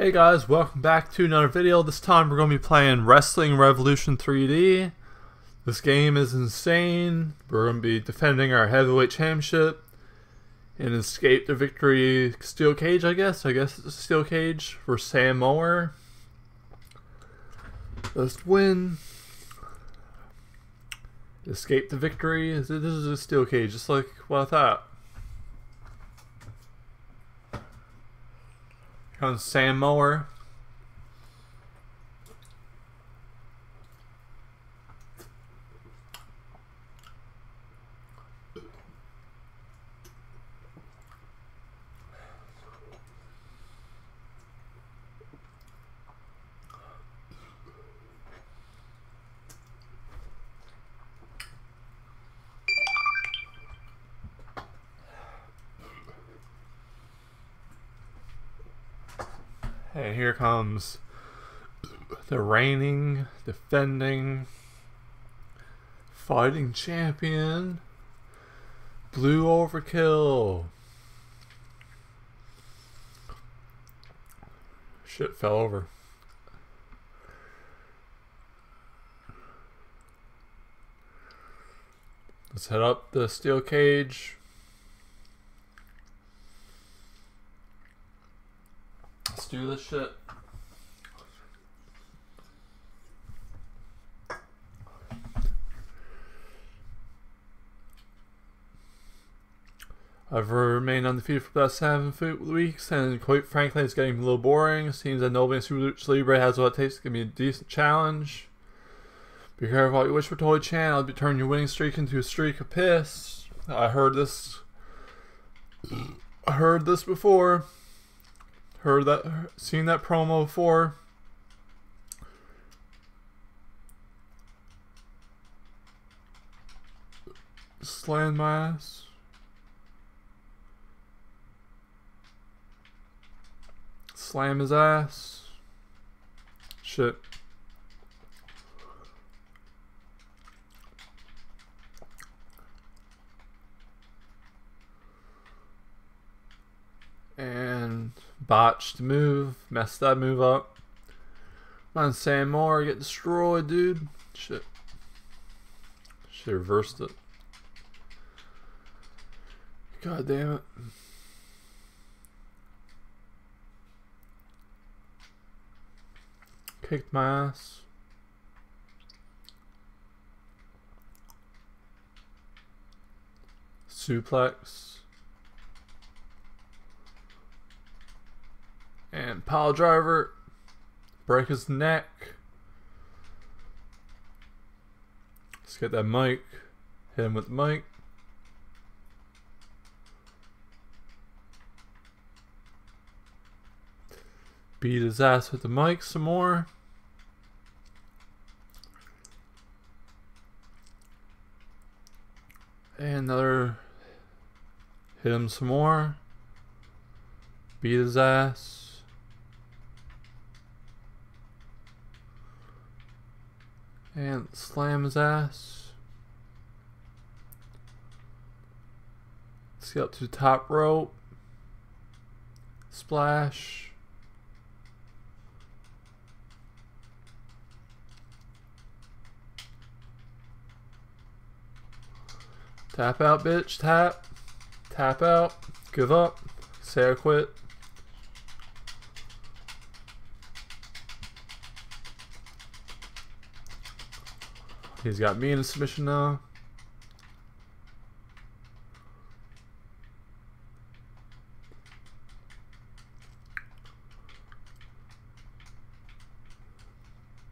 Hey guys, welcome back to another video. This time we're going to be playing Wrestling Revolution 3D. This game is insane. We're going to be defending our heavyweight championship and escape the victory steel cage, I guess. I guess it's a steel cage for Sam Mower. Let's win. Escape the victory. This is a steel cage, just like what I thought. Comes And here comes the reigning, defending, fighting champion, Blue Overkill. Shit fell over. Let's head up the steel cage. Let's do this shit. I've remained undefeated for about seven weeks, and quite frankly, it's getting a little boring. Seems that nobody in Super Libre has what it takes to give me a decent challenge. Be careful what you wish for Tony Chan. I'll be turning your winning streak into a streak of piss. I heard this. I heard this before. Heard that, seen that promo before. Slam my ass. Slam his ass. Shit. And botched move, messed that move up. On, Sam Mower, get destroyed, dude. Shit. Should have reversed it. God damn it. Kicked my ass. Suplex. And pile driver. Break his neck. Let's get that mic. Hit him with the mic. Beat his ass with the mic some more. And another hit him some more. Beat his ass. And slam his ass. Let's get up to the top rope. Splash. Tap out, bitch. Tap. Tap out. Give up. Say I quit. He's got me in a submission now.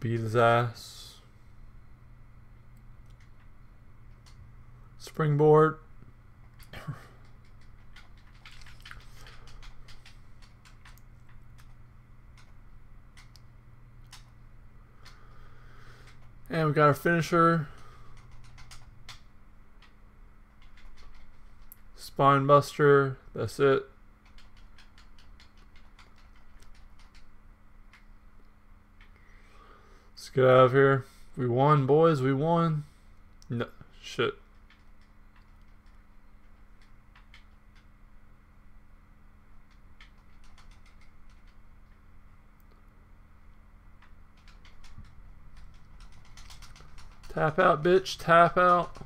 Beat his ass. Springboard. And we got our finisher. Spine buster. That's it. Let's get out of here. We won, boys. We won. No, shit. Tap out, bitch. Tap out.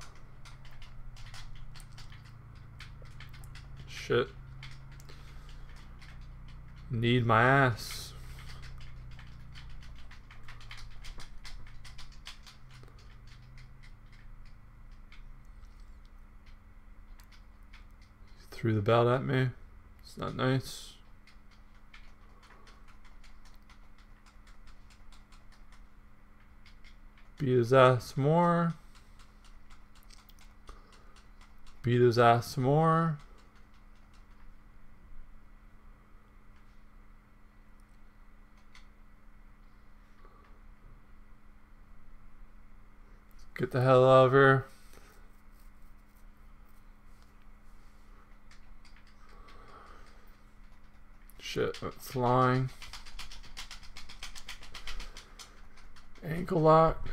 Shit. Need my ass. Threw the belt at me. It's not nice. Beat his ass more. Beat his ass more. Get the hell out of here. Shit, it's flying. Ankle lock.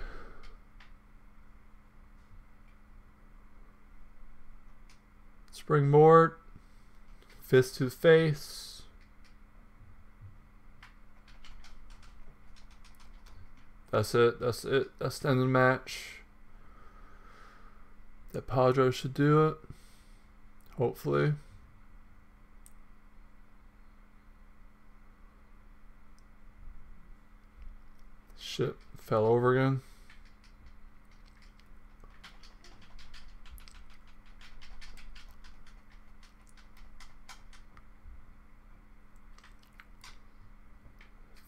Springboard. Fist to the face. That's it. That's it. That's the end of the match. That Padre should do it. Hopefully. Shit. Fell over again.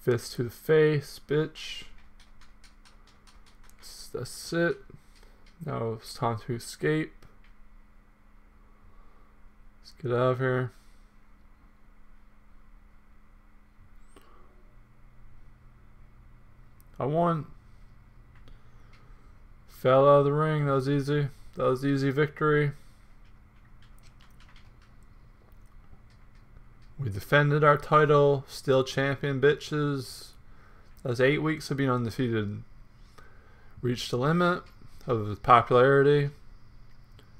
Fist to the face, bitch. That's it. Now it's time to escape. Let's get out of here. I won. Fell out of the ring. That was easy. That was easy victory. Defended our title, still champion bitches. That was eight weeks of being undefeated. Reached the limit of popularity.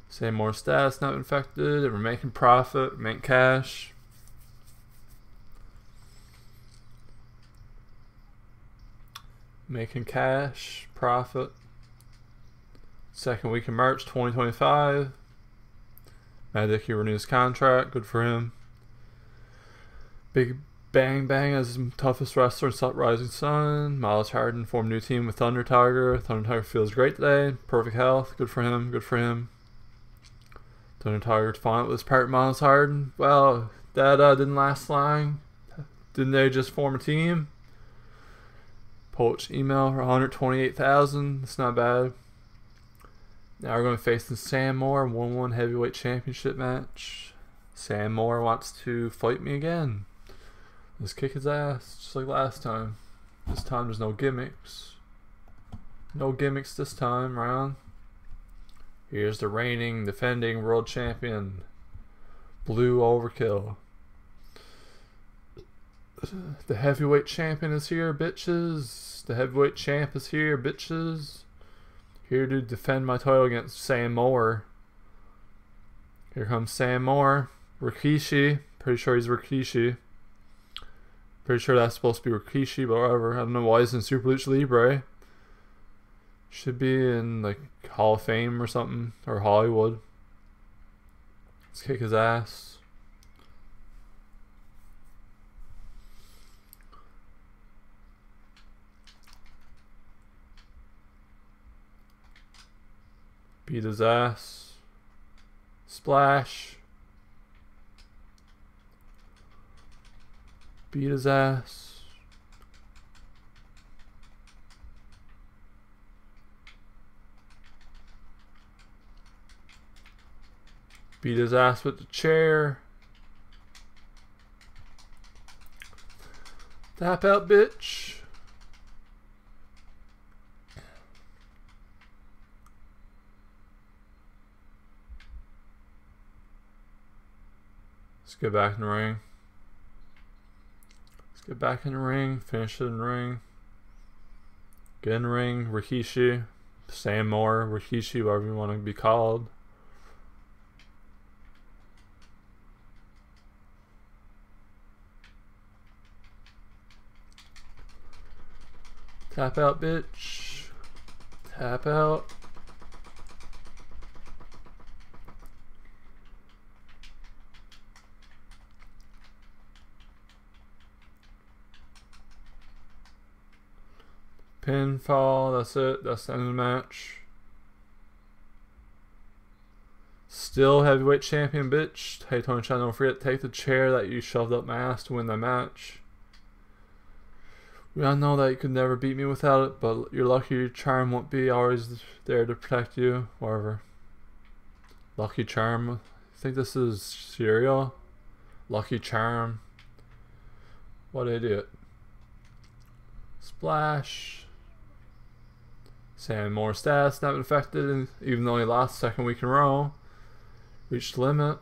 Say more stats, not infected, and we're making profit, make cash. Making cash, profit. Second week in March 2025. Matt Dickey renews contract, good for him. Big Bang Bang as toughest wrestler in Rising Sun. Miles Harden formed new team with Thunder Tiger. Thunder Tiger feels great today. Perfect health. Good for him. Good for him. Thunder Tiger fought with his partner Myles Harden. Well, that uh, didn't last long. Didn't they just form a team? Poach email for 128,000. It's not bad. Now we're going to face the Sam Mower 1 1 heavyweight championship match. Sam Mower wants to fight me again. Let's kick his ass, just like last time. This time there's no gimmicks. No gimmicks this time round. Here's the reigning, defending world champion, Blue Overkill. The heavyweight champion is here, bitches. The heavyweight champ is here, bitches. Here to defend my title against Sam Mower. Here comes Sam Mower. Rikishi. Pretty sure he's Rikishi. Pretty sure that's supposed to be Rikishi, but whatever. I don't know why he's in Super Lucha Libre. Should be in like Hall of Fame or something, or Hollywood. Let's kick his ass. Beat his ass. Splash. Beat his ass. Beat his ass with the chair. Tap out, bitch. Let's get back in the ring. Get back in the ring, finish it in the ring. Get in the ring, Rikishi, Sam Mower, Rikishi, whatever you want to be called. Tap out, bitch. Tap out. Pinfall, that's it. That's the end of the match. Still heavyweight champion, bitch. Hey, Tony Chan, don't forget to take the chair that you shoved up my ass to win the match. We all know that you could never beat me without it, but you're lucky your charm won't be always there to protect you. Whatever. Lucky Charm. I think this is cereal. Lucky Charm. What idiot. Splash. Sam Mower stats not been affected, even though he lost second week in a row. Reached limit.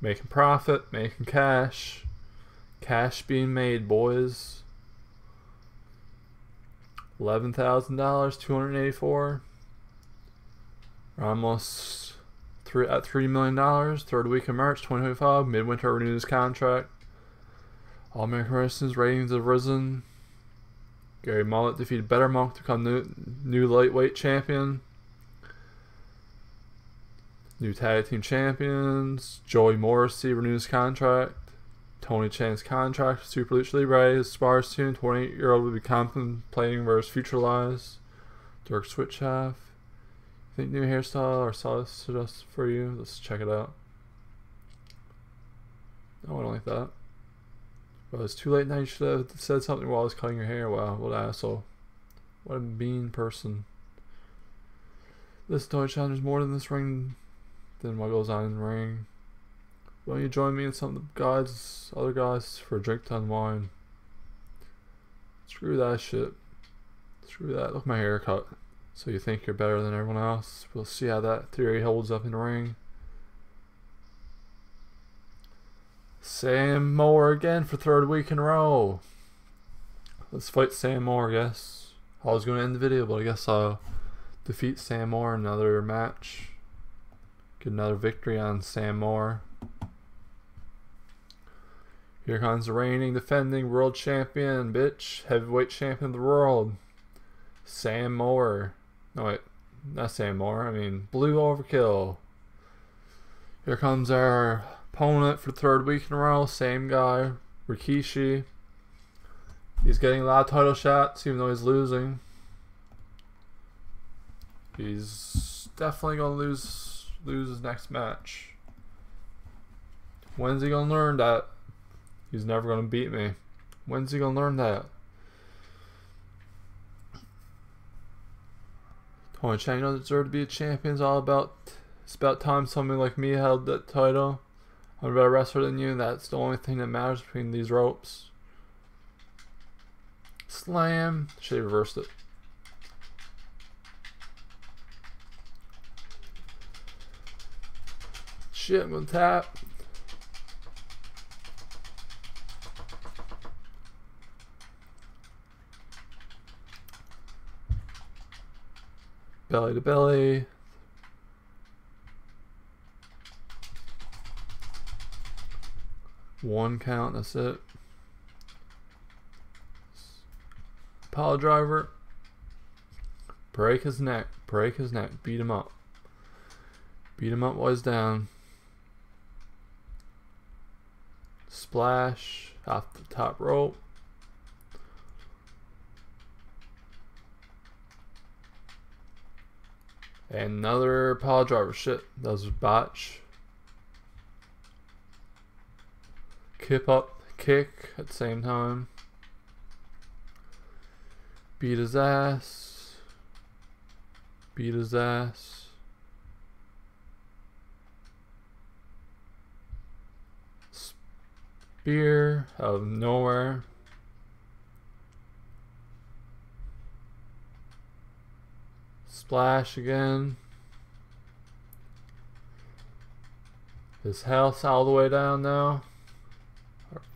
Making profit, making cash. Cash being made, boys. Eleven thousand dollars, two hundred eighty-four. We're Almost three at three million dollars. Third week of March, 2025. Midwinter renews contract. All American Wrestling's ratings have risen. Gary Mullet defeated Better Monk to become new, new lightweight champion. New tag team champions. Joey Morrissey renews contract. Tony Chan's contract Super Lucha Libre expires soon. 28 year old will be contemplating versus Future Lies. Dirk Switchhaft. Think new hairstyle or sauce suggested for you? Let's check it out. I don't like that. Well, it's too late now. You should have said something while I was cutting your hair. Wow, what an asshole. What a mean person. This Chan, there's more than this ring than what goes on in the ring. Why don't you join me and some of the guys, other guys, for a drink ton wine? Screw that shit. Screw that. Look at my haircut. So you think you're better than everyone else? We'll see how that theory holds up in the ring. Sam Mower again for third week in a row. Let's fight Sam Mower, I guess. I was going to end the video, but I guess I'll defeat Sam Mower in another match. Get another victory on Sam Mower. Here comes the reigning, defending world champion, bitch. Heavyweight champion of the world. Sam Mower. No, wait. Not Sam Mower. I mean, Blue Overkill. Here comes our opponent for third week in a row. Same guy. Rikishi. He's getting a lot of title shots, even though he's losing. He's definitely going to lose, lose his next match. When's he going to learn that he's never going to beat me? When's he going to learn that? Tony Chan, you don't deserve to be a champion. It's all about, it's about time somebody like me held that title. I'm a better wrestler than you. That's the only thing that matters between these ropes. Slam. Should have reversed it. Shit, I'm gonna tap. Belly to belly. One count, that's it. Pile driver. Break his neck. Break his neck. Beat him up. Beat him up while he's down. Splash off the top rope. Another pile driver. Shit, that was a botch. Kip up, kick at the same time. Beat his ass. Beat his ass. Spear out of nowhere. Splash again. His health's all the way down now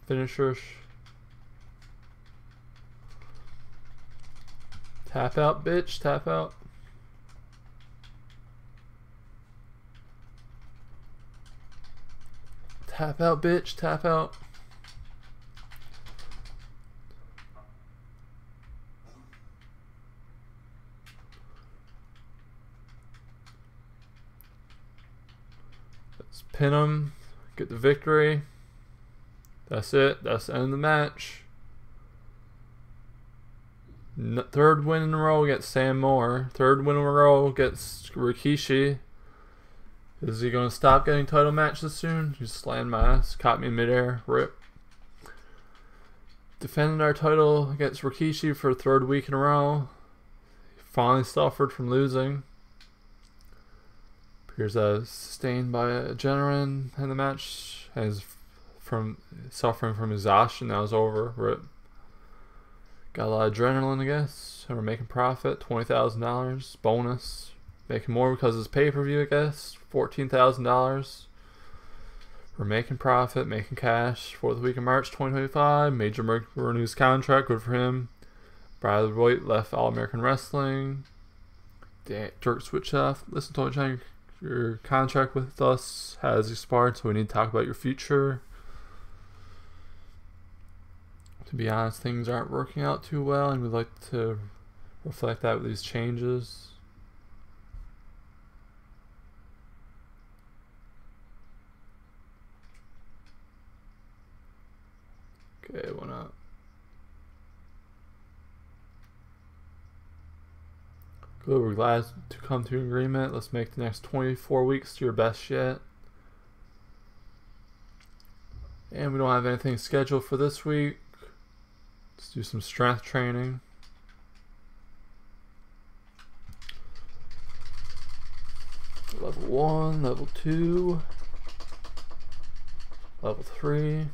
finishers. Tap out, bitch. Tap out. Tap out, bitch. Tap out. Let's pin him. Get the victory. That's it. That's the end of the match. third win in a row against Sam Mower. Third win in a row against Rikishi. Is he going to stop getting title matches soon? He slammed my ass. Caught me in midair. Rip. Defended our title against Rikishi for third week in a row. Finally suffered from losing. Appears as sustained by a adrenaline in the match. As from suffering from exhaustion. That was over. Got a lot of adrenaline, I guess. We're making profit. $20,000 bonus. Making more because it's pay per view, I guess. $14,000. We're making profit, making cash. Fourth week of March 2025. Major Mercury renews contract. Good for him. Bradley White left All American Wrestling. Dirk Switchoff. Listen to Chang, your contract with us has expired, so we need to talk about your future. To be honest, things aren't working out too well, and we'd like to reflect that with these changes. Okay, why not? Good, we're glad to come to an agreement. Let's make the next 24 weeks to your best yet. And we don't have anything scheduled for this week. Let's do some strength training. Level 1, level 2, level 3.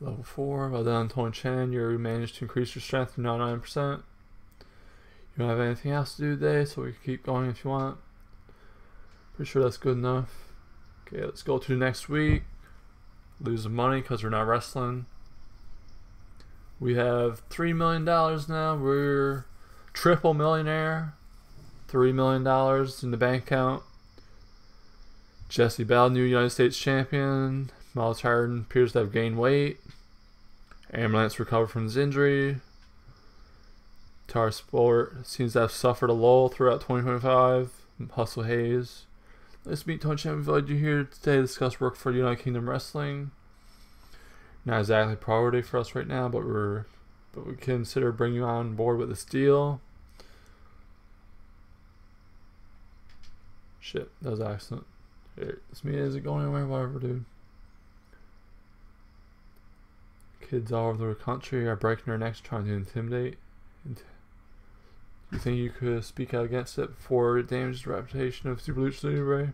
Level 4, well done Tony Chan, you managed to increase your strength to 99%. You don't have anything else to do today, so we can keep going if you want. Pretty sure that's good enough. Okay, let's go to next week. Losing money because we're not wrestling. We have $3 million now. We're triple millionaire. $3 million in the bank account. Jesse Bell, new United States champion. Miles Harden appears to have gained weight. Ambulance recovered from his injury. Tar Sport seems to have suffered a lull throughout 2025. Hustle Hayes. Let's meet Tony invited you here today to discuss work for United Kingdom Wrestling. Not exactly priority for us right now, but we're but we consider bringing you on board with this deal. Shit, that was accident. This meeting isn't going anywhere, whatever, dude. Kids all over the country are breaking their necks trying to intimidate. You think you could speak out against it before it damages the reputation of Super Lucha Libre?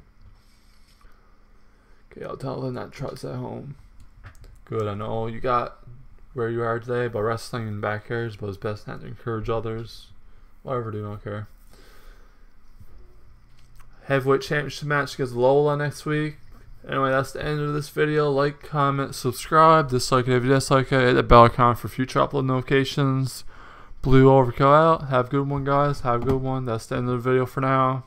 Okay, I'll tell them that trust at home. Good, I know you got where you are today but wrestling in back areas, but it's best not to encourage others. Whatever, do, don't care. Heavyweight Championship match against Lola next week. Anyway, that's the end of this video. Like, comment, subscribe, dislike it if you dislike it, hit the bell icon for future upload notifications. Blue Overkill out. Have a good one, guys. Have a good one. That's the end of the video for now.